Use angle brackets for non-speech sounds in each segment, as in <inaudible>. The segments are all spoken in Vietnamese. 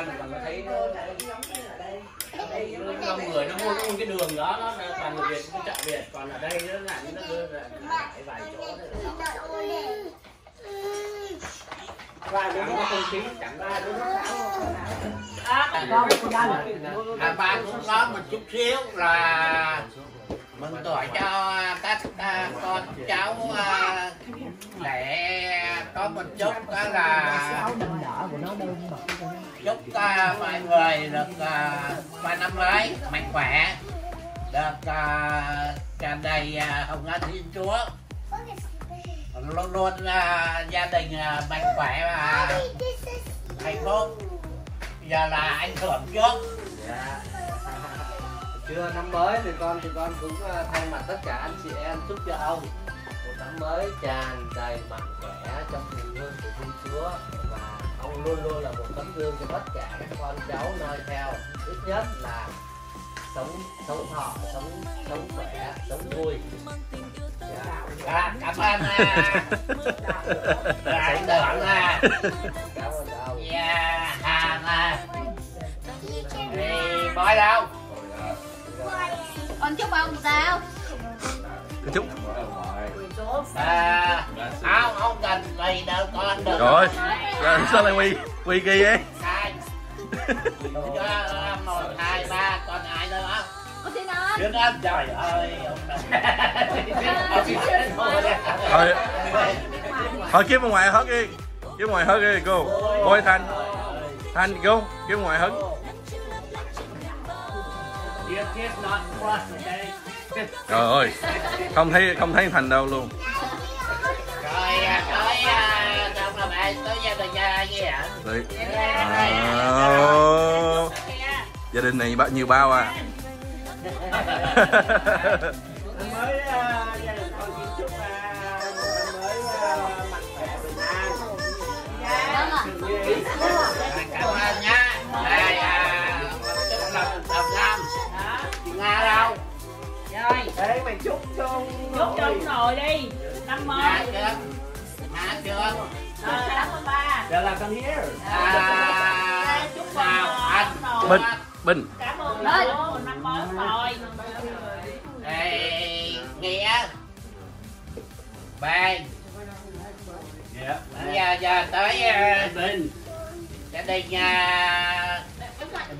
ra mình còn thấy đông người nó mua nó mua cái đường đó nó toàn người Việt cái chợ Việt. Còn ở đây nó là nó đưa là lại vài chỗ đứa nó không khí chẳng ba đứa nó à, ba cũng có một chút xíu là mừng tuổi cho các à, con cháu à, để có một chút đó là chúc à, mọi người được à, qua năm mới mạnh khỏe được tràn đầy hồng ân thiên chúa. Luôn luôn gia đình mạnh khỏe và hạnh phúc. Giờ là anh thưởng trước. Yeah. Chưa năm mới thì con thì con cũng ờ, thay mặt tất cả anh chị em chúc cho ông một năm mới tràn đầy mạnh khỏe trong tình thương của Thiên Chúa. Và ông luôn luôn là một tấm gương cho tất cả các con cháu noi theo. Ít nhất là sống sống thọ sống sống khỏe sống vui. Dạ. Dạ, cảm ơn à, đại tưởng à, cảm ơn ông. Dạ, hàng à, thì bói đâu Con chúc ông sao? chúc. À, không không cần gì đâu con được rồi Rồi, sao lại quỳ quỳ kỳ vậy? Hai à, một hai ba còn ai nữa? Không Con xin ơn. Trời ơi. Thôi. Thôi kiếm ở ngoài hết đi. Kiếm ngoài hết đi cô. Bôi thanh. Thanh cô kiếm ngoài hết trời ơi không thấy không thấy thành đâu luôn. Rồi à, tới à, là bạn tới gia đình nhà gì ạ. À, gia đình này bao nhiêu bao à. Mới mày chúc cho ông chúc cho nội. ông nội đi. Năm mới. Nga chưa? Nga chưa? Ờ, cảm ơn ba. Dạ là con here. à, Chúc mừng anh. bình bình. Cảm ơn Chúa năm mới rồi. Ê, nghĩa. Ban Dạ. giờ giờ tới Bình. gia đình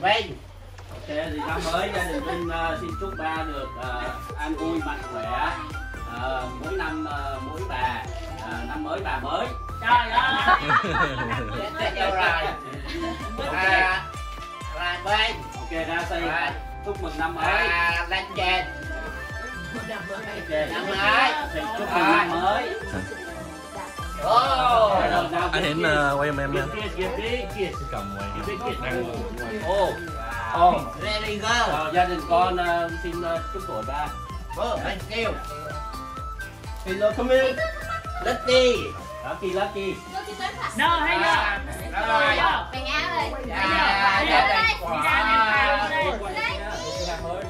Ok thì năm mới gia đình Vinh ờ, xin chúc ba được ờ, an vui mạnh khỏe. Ờ, mỗi năm ờ, mỗi bà Ờ, năm mới bà mới. Trời ơi Chết rồi à, là Vinh Ok ra xây chúc mừng năm mới. à, lên trên Ok. năm mới Thì chúc mừng năm mới. ô anh hiển ờ, quay em em nha cầm quay. Ô. Ready go Ờ, gia đình con ờ, xin ờ, chúc tuổi ba. Ô, thank you Hello, come in. Lucky. Lucky, lucky. Nơ hay À, chưa? Đó rồi. Mày. À, gia đình của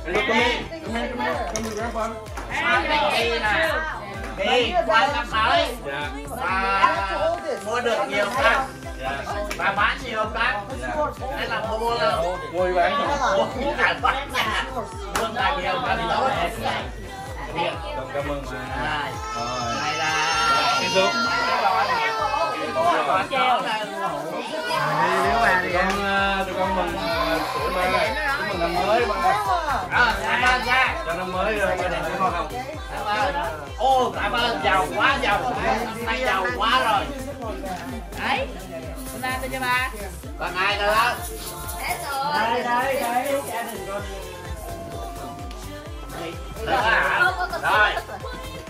Hello, come in. Come in, come in. Come in, grandpa. à, Lucky. Nè đi qua năm mới Dạ. và mua được nhiều Dạ. và bán nhiều lắm nên là mua Ngồi bán. mua cả bán nhà mua cả đó Cảm ơn mà. này Rồi. này là Xin xuống. con cháu là Con tụi con mừng tuổi ba. Mừng năm mới cảm ơn Cho năm mới ờ, gia đình hoa hồng. cảm ơn ô cảm ơn giàu quá giàu năm nay giàu quá rồi Đấy Nay tôi cho ba còn ai nữa không Đây, đây, đây. Gia đình con. À? rồi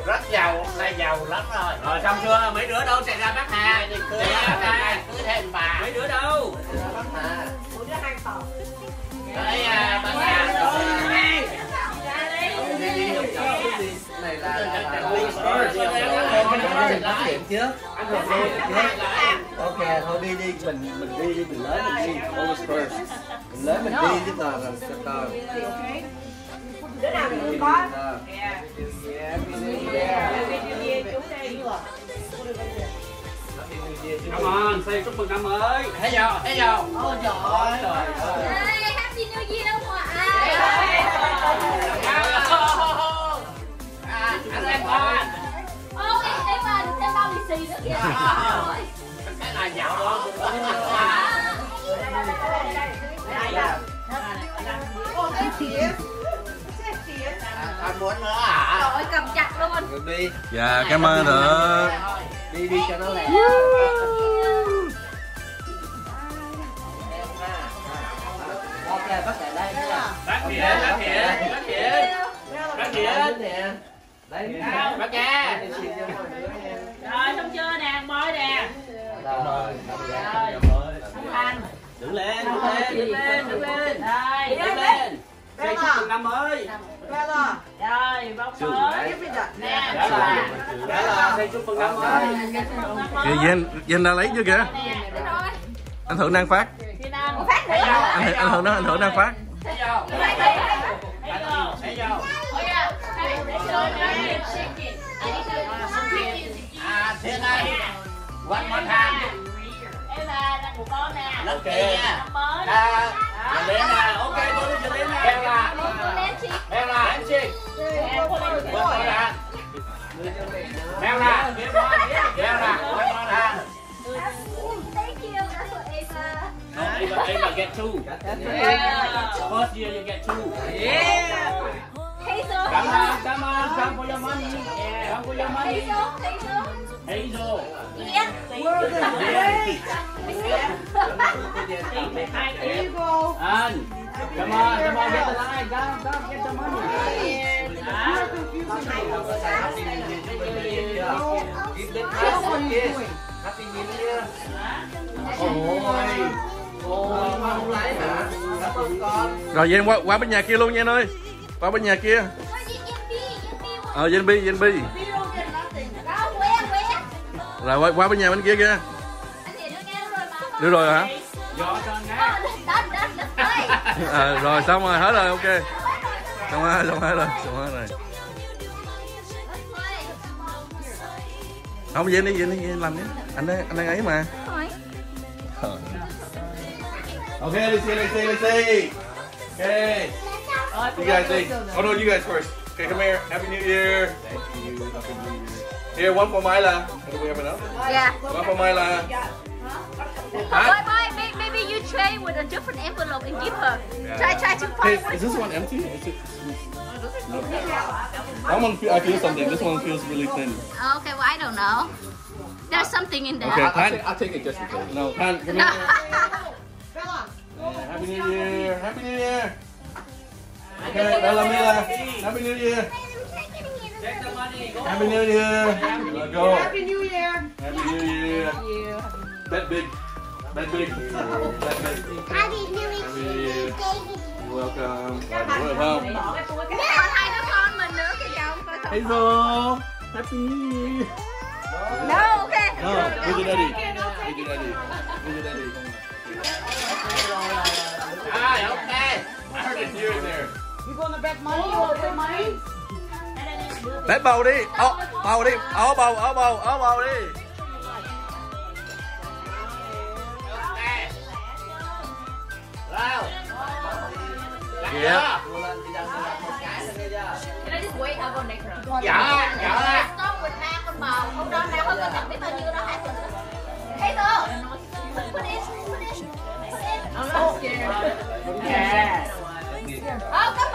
rất giàu nay giàu lắm rồi Rồi xong chưa? Mấy đứa đâu chạy ra Bắc Hà? thì cưới cưới thêm bà Mấy đứa đâu? Đấy, à, bà nhà Này là nói chuyện trước. Anh học Ok, thôi đi đi, mình mình đi đi, mình lấy mình đi. Always first. Mình lấy mình đi chứ tờ là từ từ. Đứa nào cũng có Yeah, Come on, say chúc mừng năm mới. thấy vô thấy vô Ôi trời ơi. Ê, Happy New Year đâu mà à, anh em con Ô, em em em bao lì xì nữa kìa <laughs> muốn nữa hả Trời cầm chặt luôn Được đi. dạ cảm ơn nữa Đi đi cho nó lẹ. Ok, bắt lại đây nha. Phát hiện, phát hiện, phát hiện. Phát hiện. nè. Đấy. Bắt ra. Rồi, xong chưa nè, mới nè. Rồi, ăn. đứng lên, đứng Đứng lên. lên, đứng lên. Rồi, đứng lên. Say chúc mừng năm mới. Rồi, bóc mới. Nè, Đó là, đó là say chúc mừng năm mới. kìa Zen đã lấy chưa kìa anh thượng đang phát Anh. anh Thượng- đó anh thượng đang phát thấy vô Thấy vô. thấy vô Oh yeah Hey, shake one more time. Em là đang của con nè. lần kia Năm mới. à giờ đến nè. Ok tôi đi đến nè. Em là Cô lên chị. Em là anh chị. One more time em là em là. One more time. Thank you That's what Ava No, Ava, Ava, get two. Yeah First year you get two. Hazel Come on, come on, come for your money. Yeah, come for your money. Hazel Hazel Hazel. Yeah Hai tiếp. And come on, come on, get the line. Come, come, get the money. À, Give them happy New Year. Ôi. Ôi, không lấy hả? Cảm ơn con. rồi Zen qua qua bên nhà kia luôn nha anh ơi qua bên nhà kia ờ Zen bi Zen bi rồi qua, qua bên nhà bên kia kìa Anh Hiền nó nghe rồi mà được rồi hả à, rồi xong rồi hết rồi ok xong rồi xong hết rồi xong hết rồi không Zen đi Zen đi làm đi anh đang anh đang ấy mà Okay, let's see, let's see, let's see. Okay, you guys think? Oh no, you guys first. Okay, come here. Happy New Year. Thank you. Happy New Year. Here, one for Myla. Do we have enough? Yeah One for Myla. Boy, boy, may- maybe you trade with a different envelope and give her. Try, try to Hey, find is this one empty? Is it? No. That one, feel, I feel something. This one feels really thin. Oh, okay, well, I don't know. There's something in there. Okay, I'll, Tan. take, I'll take it just in case. No, Tan, come here. <laughs> Happy New Year. Happy New Year. Okay, Bella Mila. Happy New Year. Take the money. Go. Happy New Year. Let's go. Happy New Year. Happy New Year. Bet big. Bet big. Bet big. Happy New Happy New Year. You're welcome. You're welcome. Còn hai đứa con mình nữa kìa chồng. Hazel. Happy New Year. No, okay. No, where's your daddy? Where's your daddy? Where's your daddy? rồi ok I heard a deer in there. You gonna bet money? You wanna bet money? Lấy bầu đi áo bầu đi áo bầu áo bầu áo bầu đi đặt cái dạ dạ Stop with hai con bò. Không đó nào không có nhận biết bao nhiêu đó nữa. Hey, girl. Put in, put in, put in. I'm not scared. Yeah. Alright, I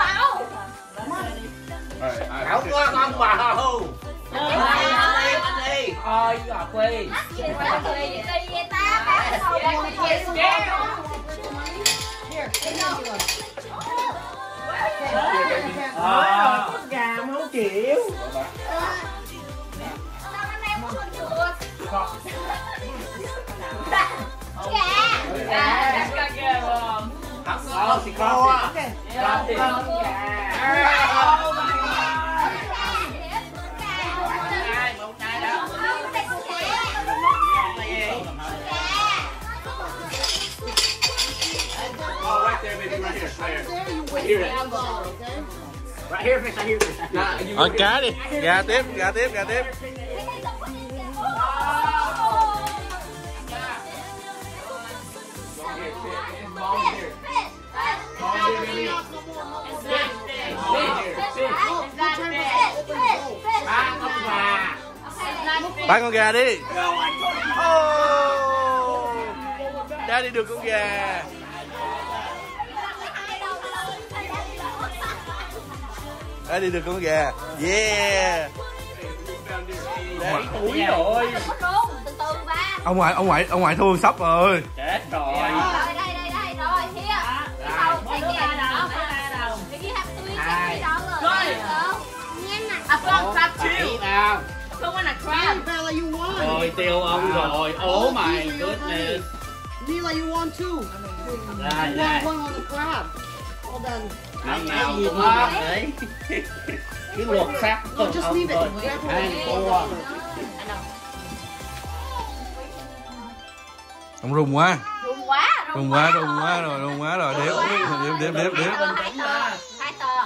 không có con bầu anh anh Ôi, ngọt quê. Kỳ vậy ta? Cái? Here, take it. Ờ. Gà mà không chịu. Sao năm nay không được? Gà. Gà. Gà ghê luôn. không có thì có Gà thì con gà. Right here. I hear it. I hear this. Nah, cá đi. Gà tiếp, gà tiếp, gà tiếp. Bán con gà đi. Đã đi oh. được con gà. Daddy được con gà. Yeah. Đấy, túi rồi. từ từ ba Ông ngoại ông ngoại ông ngoại thua sắp rồi. Chết rồi. rồi đây đây đây rồi cái ba it đồng, ba đồng. If you have three Hai. fifty dollars Rồi. I want crab Bảy nào. I want a Hey, crab Bella, you won. Rồi tiêu ông rồi. Oh my goodness. Mila, you won too. Đây, You đây. won one on the crab. Well done. Năm nào cũng ngon đấy. <laughs> Cái luộc just ông leave thôi. Hai cua. Ông rùng quá. rùng quá Rùng quá, rùng quá rồi, rùng quá rồi. Đếm đếm đếm đếm đếm.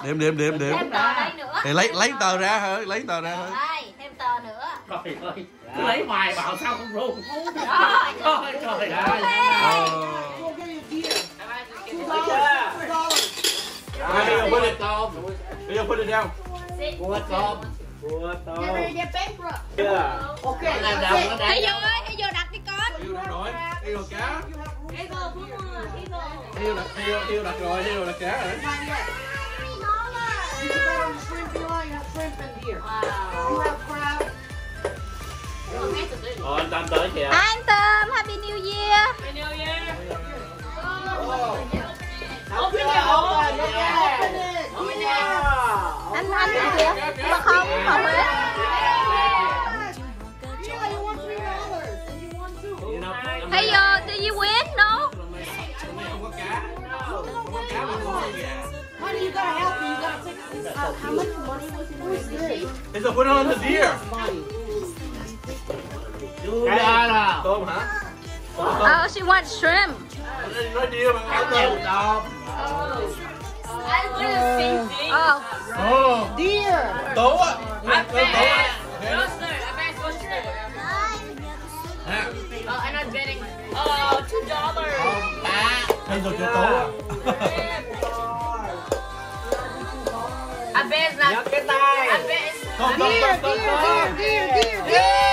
Đếm đếm đếm đếm. Thì lấy lấy tờ ra hả? Lấy tờ ra hả? đây thêm tờ nữa Trời ơi. Cứ lấy hoài bảo sao không rung. Trời trời ơi. Ờ. Go get your deer. Two Thấy dollars. chưa? Two dollars. Here, put it. tôm. Here, put it down. Cua tôm. Cua that's đồng it. nó hãy đây. vô ơi hãy vô đặt đi con Yêu đặt rồi. Yêu cá. Have Yêu đặt yêu yêu đặt rồi, yêu đặt cá rồi. You the shrimp, Mila. You have shrimp and deer. You have crab. Anh Tâm tới kìa. anh Tâm Happy New Year Open it. Open it. Open it. anh anh kìa mà không không ấy Mila, you won three dollars. And you won two. Hey yo, did you win? No? Không có cá. Không có cá mà không có gà. Honey, you gotta help me. You gotta take this. Uh, how much money was in Who's this? Hey, so put it on the deer. Money. Chú ra là. Tôm hả? Oh, she wants shrimp. Nói deer mà Ăn ăn nhiều tôm. tôm. Oh, Ồ, Deer. tố á. Tố tố á. Tôm cá. Hay rồi cho tố à. Nhấc cái tay. Tôm tôm Deer, tôm deer, tôm tôm. deer,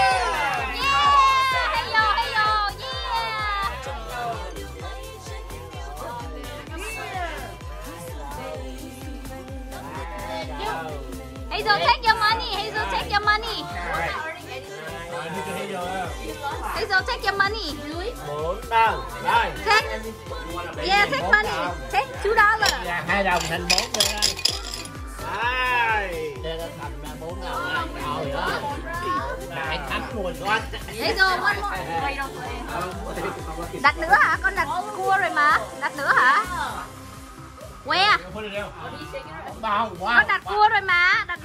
Hazel, take your money. Hazel, take your money. Hazel, take your money. Take. Yeah, take money. Take two dollars. Hai đồng thành bốn rồi đây. Đây. Đây là thành bốn đồng này. Trời ơi. Đại thắm mùi con. Hazel, one more. Đặt nữa hả? Con đặt cua rồi mà. Đặt nữa hả? Quá. Con đặt cua rồi mà. Đặt?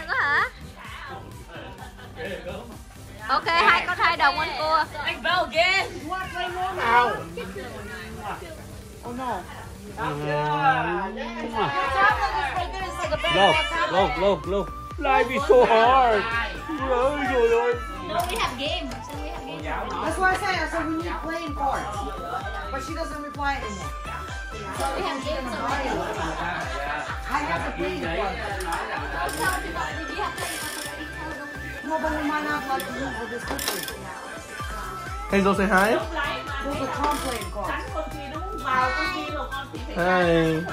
Ok, hai con hai đồng con cua. Bao. Oh no. Look, look, look, look. Life is so hard. Ôi trời ơi. No, we have games. We have games. That's what I said. I said we need playing cards. But she doesn't reply anymore. We have games already. I have the playing cards. Did you have No, but not like to move with this country. Hazel say hi. Those are Tom playing cards. Hi.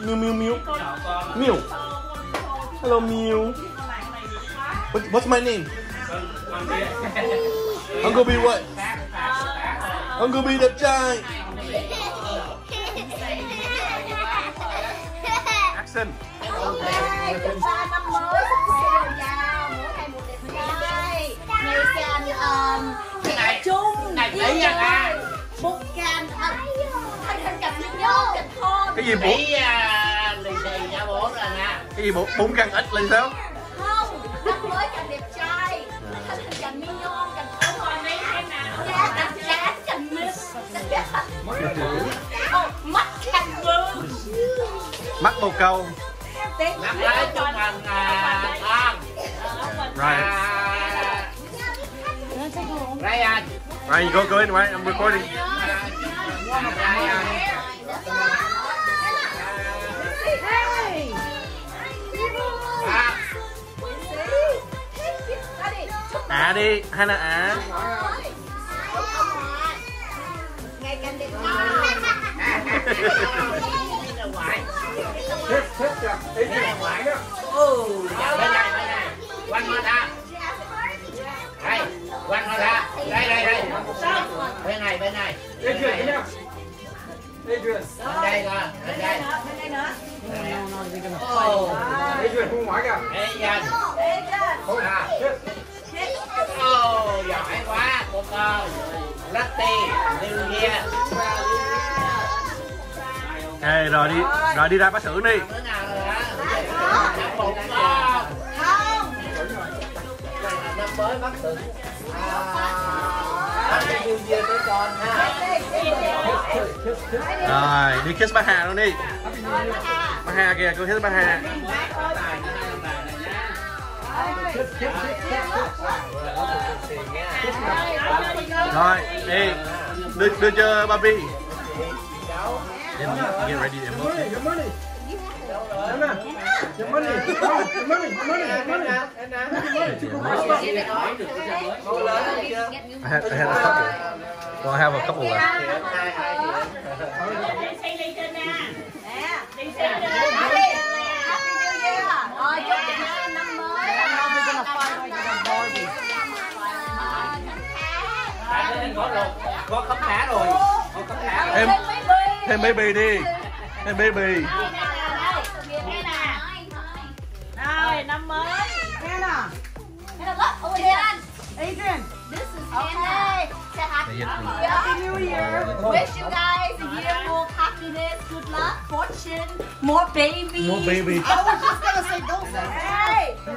Mew mew mew. Mew. Hello Mew. What, what's my name? Uncle B what? Uncle B đẹp trai. Action. chúc ba năm mới um, trẻ trung Này thấy đời à. một càng um, thành thành cặp như nhau cặp thon Cái gì bốn à, lì xì nha bốn rồi nha. cái gì bốn bốn căn ít lên sao? không năm mới càng đẹp trai thành thành càng như nhau càng thon da càng trắng càng mịn Ồ, mắt càng bự Mắt bồ câu. Năm tới chúc mừng à, con. Right. À, Ryan. Right, you go go in. Right, I'm recording. Ryan. Hey! À, đi Hana ả ngày càng đẹp hơn ừ bên này bên này quanh nó ra đây quanh nó ra đây đây đây bên này. Bên này bên này bên đây coi bên đây. Ồ, Ê dần à. Ồ, giỏi quá cô con. Lucky New Year. Ok rồi đi Rồi. đi ra bác xưởng đi. Hả? Không. Năm mới bắt tự à rồi đi kiss bác Hà luôn đi. Bác Hà kìa cô kiss bác Hà. Rồi đi. Đưa, đưa cho Barbie. Em get ready em money money money money money I had, I had a couple Well I have a couple left Có rồi, có khấm khá rồi Có khấm khá rồi Thêm Thêm baby đi Thêm baby Adrian Adrian, this is Hannah. Say happy Để New dịch. Year. Happy New Year. wish you guys a year full of happiness good luck fortune more babies. More baby I was just gonna say don't say hey. For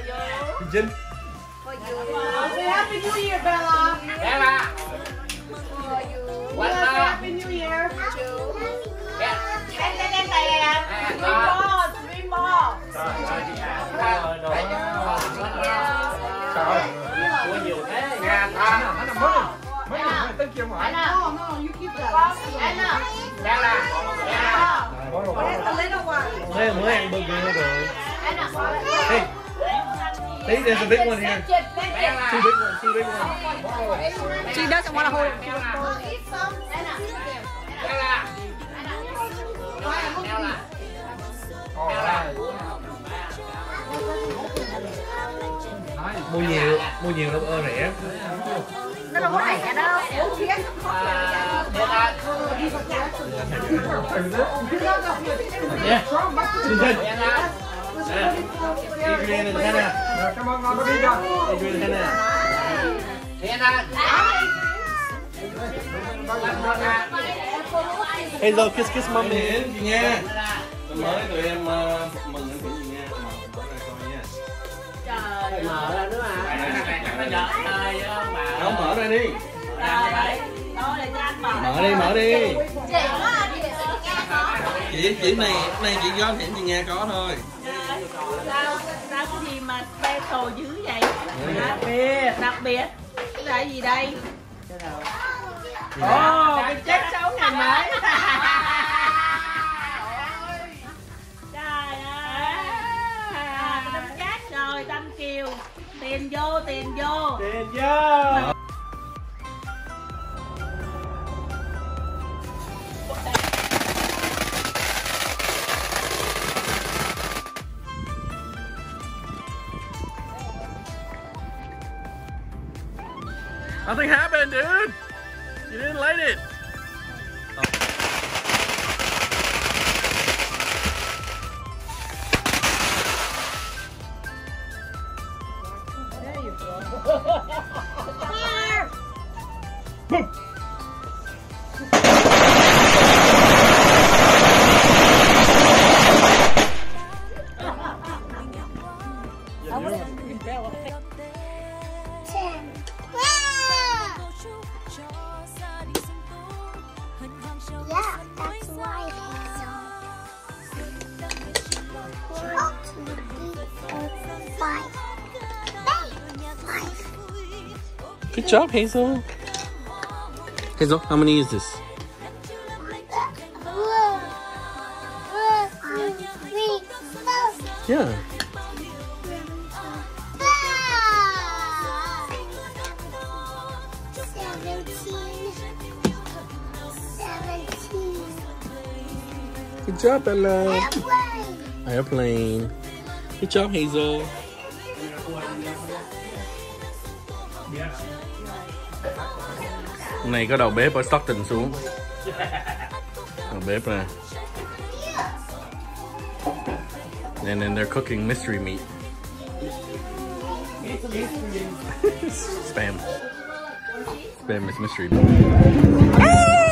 you Chị Trinh for you. Say Happy New Year, Bella. Đây là for you. Quanh Yes, nó Happy New Year. Dạ. em em mới ăn burger rồi Anna Hey there's a big one here. Two big ones, two big ones. She doesn't want to hold it. She eat some. Là là là Mua nhiều, mua nhiều đâu. Nó rẻ đâu. À, Đây là Yeah. Trinh Trinh. Đây là Adrian and Hannah. Adrian Hannah. Ra Hello, kiss kiss mommy. Năm mới tụi em mở ra nữa à Không mở ra đi Thôi để cho anh mở. Mở đi, mở đi Chị nghe chỉ này, này chỉ do Hiển chị nha có thôi Sao, sao cái gì mà special dữ vậy? Đặc biệt, đặc biệt. Cái là gì đây? Ồ, cái chết xấu ngày mới. Good job, Hazel. Hazel, how many is this? Yeah. Good job, Bella. Airplane. Airplane. Good job, Hazel. Yeah. Hôm nay có đầu bếp ở Stockton xuống. Đầu bếp nè. And then they're cooking mystery meat. Spam. Spam is mystery meat.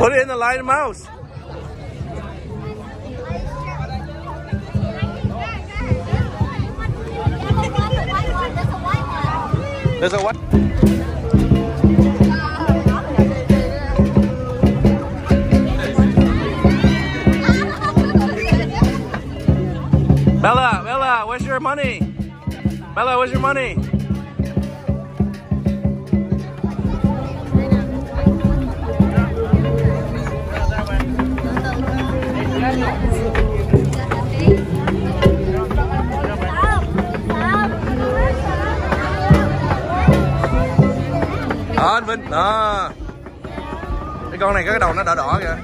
Put it in the light mouse. There's a what? Bella, Bella, where's your money? Bella, where's your money? Đó anh Vinh, đó. Cái con này cái đầu nó đỏ đỏ kìa.